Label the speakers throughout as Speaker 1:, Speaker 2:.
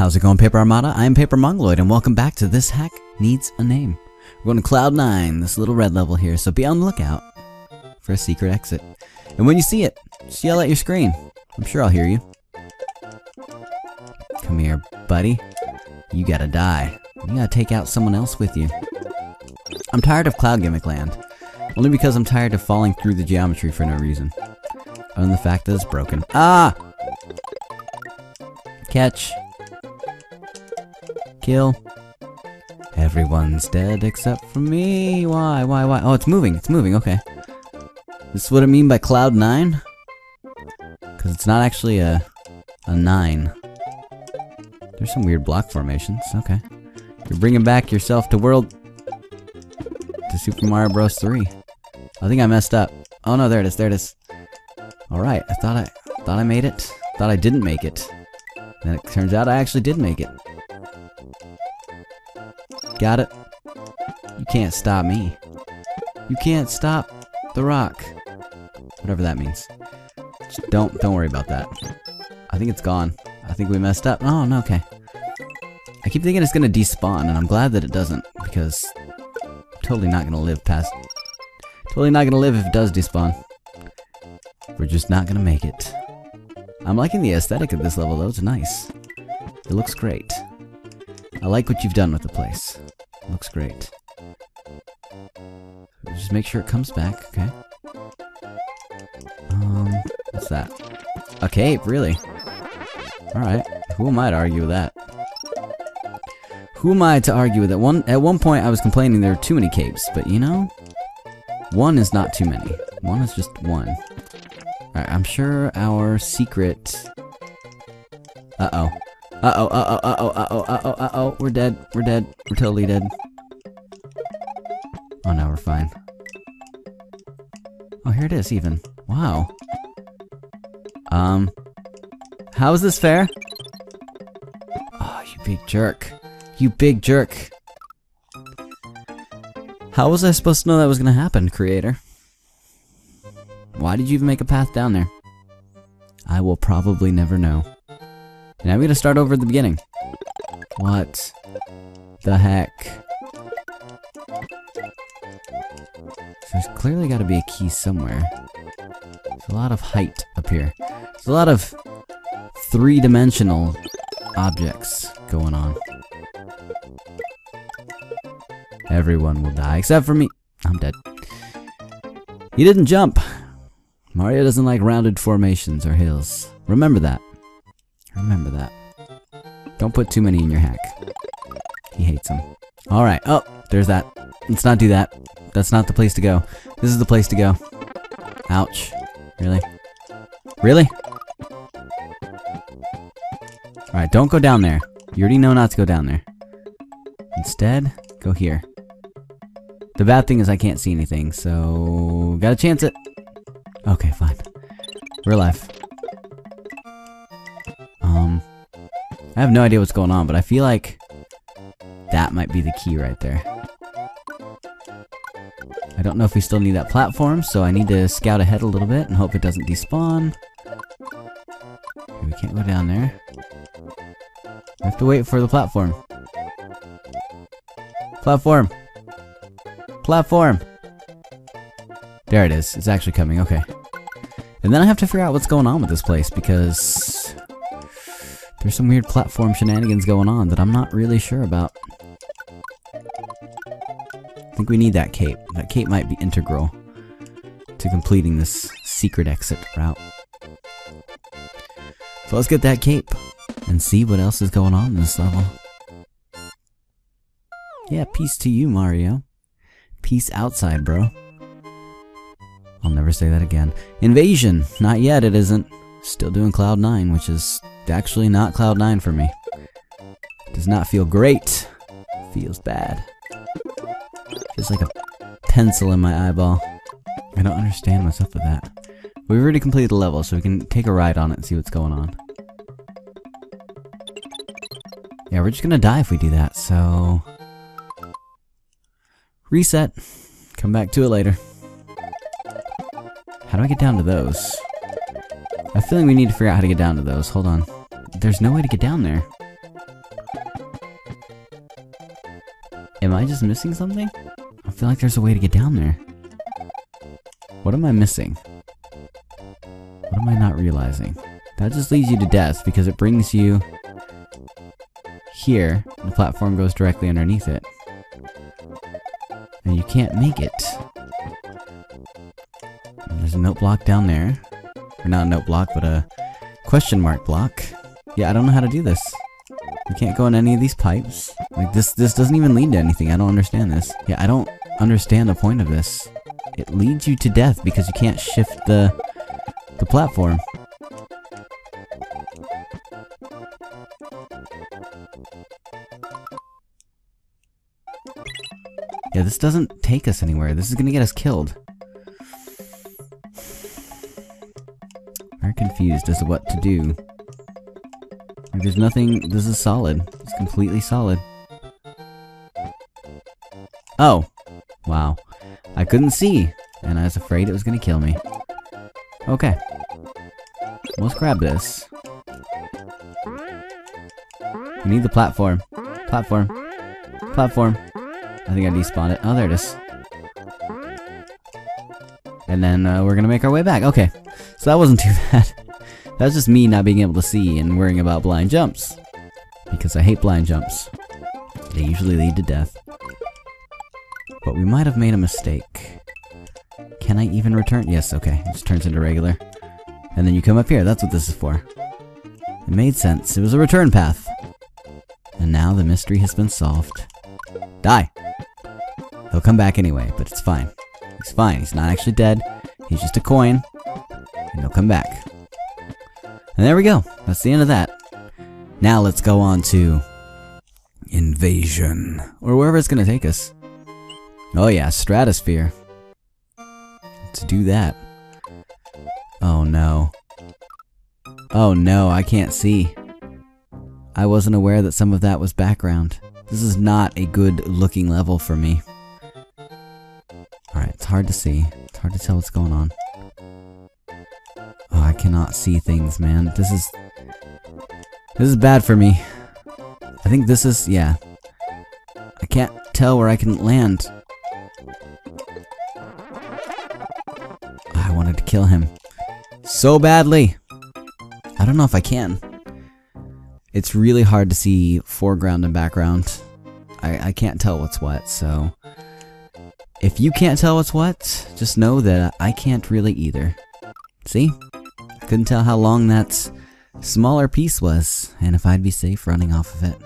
Speaker 1: How's it going, Paper Armada? I am Paper Mongoloid, and welcome back to This Hack Needs a Name. We're going to Cloud 9, this little red level here, so be on the lookout for a secret exit. And when you see it, just yell at your screen. I'm sure I'll hear you. Come here, buddy. You gotta die. You gotta take out someone else with you. I'm tired of Cloud Gimmick Land. Only because I'm tired of falling through the geometry for no reason. Other than the fact that it's broken. Ah! Catch. Kill. Everyone's dead except for me. Why? Why? Why? Oh, it's moving. It's moving. Okay. This is what I mean by Cloud 9? Because it's not actually a, a 9. There's some weird block formations. Okay. You're bringing back yourself to World... to Super Mario Bros. 3. I think I messed up. Oh no, there it is. There it is. Alright, I thought I thought I made it. Thought I didn't make it. Then it turns out I actually did make it. Got it? You can't stop me. You can't stop the rock. Whatever that means. Just don't don't worry about that. I think it's gone. I think we messed up. Oh, no, okay. I keep thinking it's gonna despawn, and I'm glad that it doesn't, because I'm totally not gonna live past... Totally not gonna live if it does despawn. We're just not gonna make it. I'm liking the aesthetic of this level, though. It's nice. It looks great. I like what you've done with the place. Looks great. Just make sure it comes back, okay? Um, what's that? A cape, really? Alright, who am I to argue with that? Who am I to argue with it? One At one point I was complaining there were too many capes, but you know? One is not too many. One is just one. Alright, I'm sure our secret... Uh-oh. Uh-oh, uh-oh, uh-oh, uh-oh, uh-oh, uh-oh, we're dead, we're dead, we're totally dead. Oh, no, we're fine. Oh, here it is, even. Wow. Um, how is this fair? Oh, you big jerk. You big jerk. How was I supposed to know that was gonna happen, creator? Why did you even make a path down there? I will probably never know. And I'm gonna start over at the beginning. What the heck? There's clearly gotta be a key somewhere. There's a lot of height up here. There's a lot of three-dimensional objects going on. Everyone will die, except for me. I'm dead. He didn't jump. Mario doesn't like rounded formations or hills. Remember that. Remember that. Don't put too many in your hack. He hates them. Alright, oh, there's that. Let's not do that. That's not the place to go. This is the place to go. Ouch. Really? Really? Alright, don't go down there. You already know not to go down there. Instead, go here. The bad thing is I can't see anything, so... Gotta chance it. Okay, fine. We're alive. I have no idea what's going on, but I feel like... That might be the key right there. I don't know if we still need that platform, so I need to scout ahead a little bit and hope it doesn't despawn. Okay, we can't go down there. I have to wait for the platform. Platform! Platform! There it is. It's actually coming. Okay. And then I have to figure out what's going on with this place because there's some weird platform shenanigans going on that I'm not really sure about. I think we need that cape. That cape might be integral to completing this secret exit route. So let's get that cape and see what else is going on in this level. Yeah, peace to you, Mario. Peace outside, bro. I'll never say that again. Invasion! Not yet, it isn't. Still doing Cloud 9, which is actually not Cloud 9 for me. Does not feel great. Feels bad. Feels like a pencil in my eyeball. I don't understand myself with that. We've already completed the level, so we can take a ride on it and see what's going on. Yeah, we're just gonna die if we do that, so... Reset. Come back to it later. How do I get down to those? I feel like we need to figure out how to get down to those. Hold on. There's no way to get down there. Am I just missing something? I feel like there's a way to get down there. What am I missing? What am I not realizing? That just leads you to death because it brings you here, the platform goes directly underneath it. And you can't make it. And there's a note block down there. Or not a note block, but a question mark block. Yeah, I don't know how to do this. We can't go in any of these pipes. Like, this, this doesn't even lead to anything. I don't understand this. Yeah, I don't understand the point of this. It leads you to death because you can't shift the, the platform. Yeah, this doesn't take us anywhere. This is gonna get us killed. I'm confused as to what to do. There's nothing. This is solid. It's completely solid. Oh. Wow. I couldn't see, and I was afraid it was gonna kill me. Okay. Let's grab this. We need the platform. Platform. Platform. I think I despawned it. Oh, there it is. And then uh, we're gonna make our way back. Okay. So that wasn't too bad. That's just me not being able to see and worrying about blind jumps. Because I hate blind jumps. They usually lead to death. But we might have made a mistake. Can I even return? Yes, okay. It just turns into regular. And then you come up here. That's what this is for. It made sense. It was a return path. And now the mystery has been solved. Die! He'll come back anyway, but it's fine. He's fine. He's not actually dead. He's just a coin. And he'll come back. And there we go. That's the end of that. Now let's go on to Invasion. Or wherever it's going to take us. Oh yeah, Stratosphere. Let's do that. Oh no. Oh no, I can't see. I wasn't aware that some of that was background. This is not a good looking level for me. Hard to see. It's hard to tell what's going on. Oh, I cannot see things, man. This is... This is bad for me. I think this is... yeah. I can't tell where I can land. I wanted to kill him. So badly! I don't know if I can. It's really hard to see foreground and background. I, I can't tell what's what, so... If you can't tell what's what, just know that I can't really either. See? Couldn't tell how long that smaller piece was, and if I'd be safe running off of it.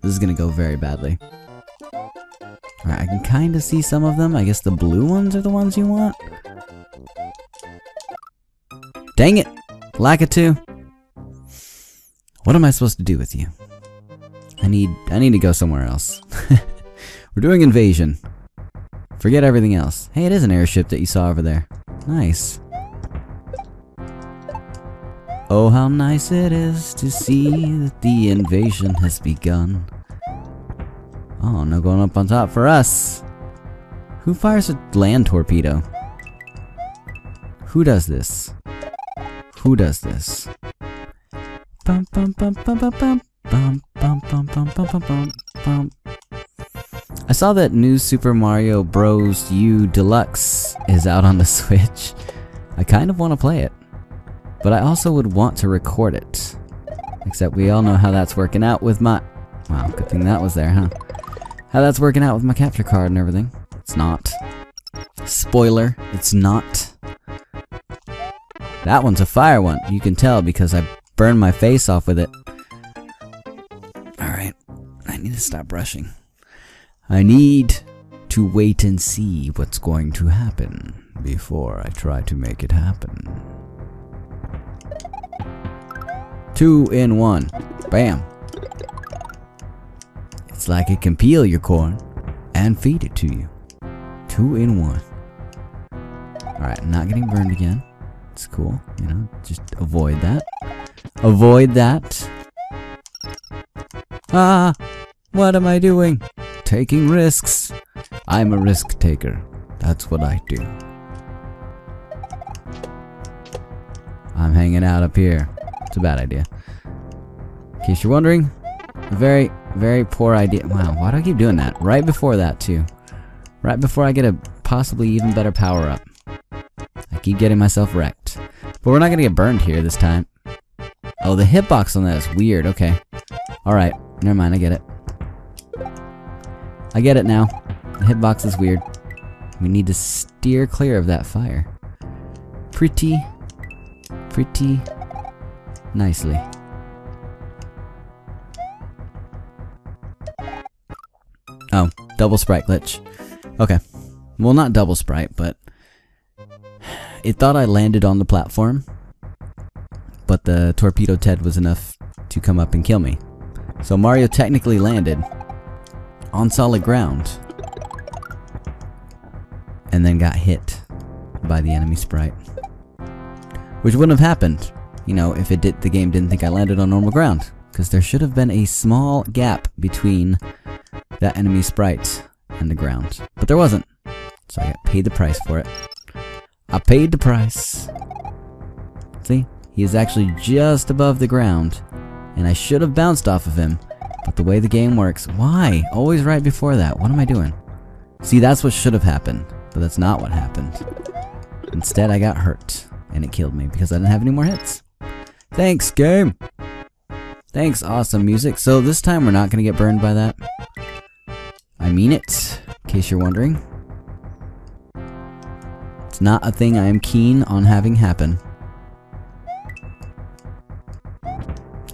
Speaker 1: This is gonna go very badly. Alright, I can kinda see some of them. I guess the blue ones are the ones you want? Dang it! Lakitu! What am I supposed to do with you? I need I need to go somewhere else. We're doing invasion. Forget everything else. Hey, it is an airship that you saw over there. Nice. Oh, how nice it is to see that the invasion has begun. Oh, no going up on top for us. Who fires a land torpedo? Who does this? Who does this? Bum bum bum bum bum bum bum bum bum bum bum bum bum I saw that new Super Mario Bros. U Deluxe is out on the Switch. I kind of want to play it. But I also would want to record it. Except we all know how that's working out with my... Wow, good thing that was there, huh? How that's working out with my capture card and everything. It's not. Spoiler, it's not. That one's a fire one. You can tell because I burned my face off with it. Alright, I need to stop brushing. I need to wait and see what's going to happen before I try to make it happen. Two in one. Bam. It's like it can peel your corn and feed it to you. Two in one. Alright, not getting burned again. It's cool, you know, just avoid that. Avoid that. Ah! What am I doing? Taking risks. I'm a risk taker. That's what I do. I'm hanging out up here. It's a bad idea. In case you're wondering, a very very poor idea. Wow, why do I keep doing that? Right before that, too. Right before I get a possibly even better power-up. I keep getting myself wrecked. But we're not gonna get burned here this time. Oh, the hitbox on that is weird. Okay. Alright. Never mind, I get it. I get it now. The hitbox is weird. We need to steer clear of that fire. Pretty, pretty nicely. Oh, double sprite glitch. Okay. Well, not double sprite, but it thought I landed on the platform, but the torpedo Ted was enough to come up and kill me. So Mario technically landed on solid ground and then got hit by the enemy sprite. Which wouldn't have happened, you know, if it did the game didn't think I landed on normal ground. Because there should have been a small gap between that enemy sprite and the ground. But there wasn't. So I got paid the price for it. I paid the price. See? He is actually just above the ground. And I should have bounced off of him. But the way the game works, why? Always right before that. What am I doing? See, that's what should have happened. But that's not what happened. Instead, I got hurt. And it killed me because I didn't have any more hits. Thanks, game! Thanks, awesome music. So this time we're not going to get burned by that. I mean it, in case you're wondering. It's not a thing I am keen on having happen.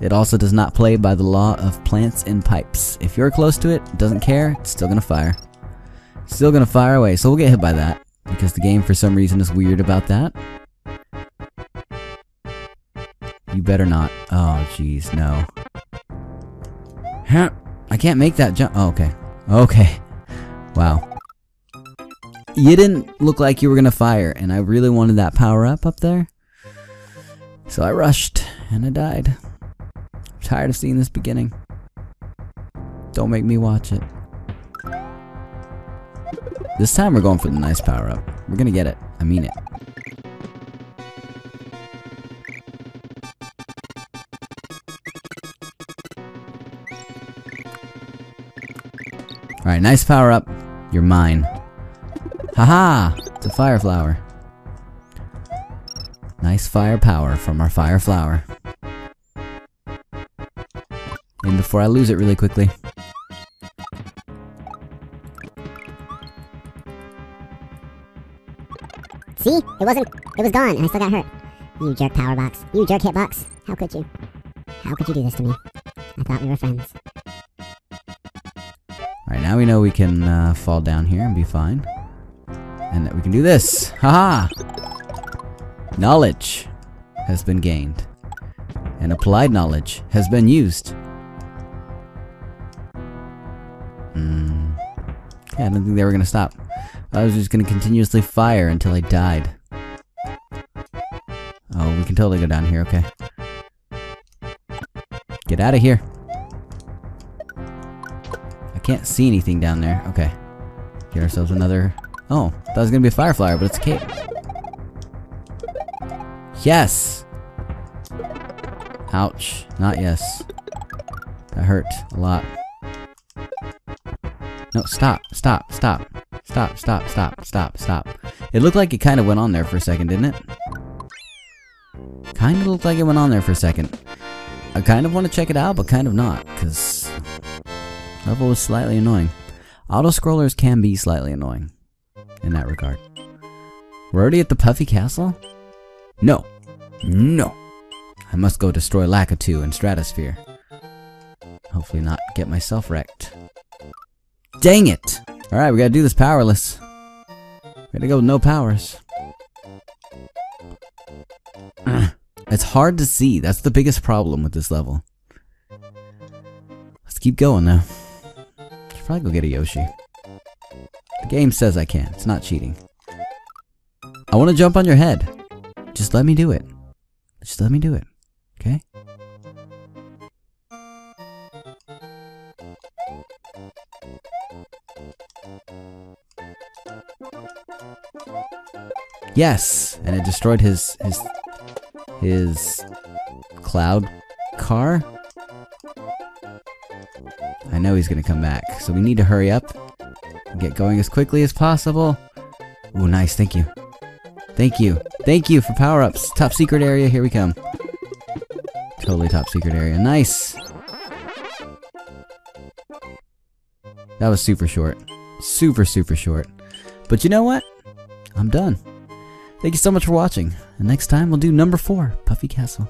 Speaker 1: It also does not play by the law of plants and pipes. If you're close to it, it doesn't care, it's still gonna fire. Still gonna fire away, so we'll get hit by that. Because the game for some reason is weird about that. You better not. Oh, jeez, no. I can't make that jump. Oh, okay. Okay. Wow. You didn't look like you were gonna fire, and I really wanted that power up up there. So I rushed, and I died. Tired of seeing this beginning. Don't make me watch it. This time we're going for the nice power up. We're gonna get it. I mean it. Alright, nice power up. You're mine. Haha! -ha! It's a fire flower. Nice fire power from our fire flower. Before I lose it really quickly.
Speaker 2: See? It wasn't- it was gone and I still got hurt. You jerk power box. You jerk hitbox. How could you? How could you do this to me? I thought we were friends.
Speaker 1: Alright, now we know we can uh, fall down here and be fine. And that we can do this. Haha! -ha! Knowledge has been gained. And applied knowledge has been used. Hmm. Yeah, I don't think they were gonna stop. I was just gonna continuously fire until I died. Oh, we can totally go down here, okay. Get out of here. I can't see anything down there. Okay. Get ourselves another... Oh, that was gonna be a fire flower, but it's a cape. Yes! Ouch. Not yes. That hurt a lot. No, stop, stop, stop. Stop, stop, stop, stop, stop. It looked like it kind of went on there for a second, didn't it? Kind of looked like it went on there for a second. I kind of want to check it out, but kind of not, because level was slightly annoying. Auto-scrollers can be slightly annoying in that regard. We're already at the Puffy Castle? No. No. I must go destroy Lakitu and Stratosphere. Hopefully not get myself wrecked. Dang it! Alright, we gotta do this powerless. We gotta go with no powers. it's hard to see. That's the biggest problem with this level. Let's keep going now. Should probably go get a Yoshi. The game says I can. It's not cheating. I want to jump on your head. Just let me do it. Just let me do it. Yes, and it destroyed his his his cloud car. I know he's gonna come back, so we need to hurry up and get going as quickly as possible. Ooh, nice, thank you. Thank you. Thank you for power-ups. Top secret area, here we come. Totally top secret area. Nice! That was super short. Super, super short. But you know what? I'm done. Thank you so much for watching. And next time we'll do number four, Puffy Castle.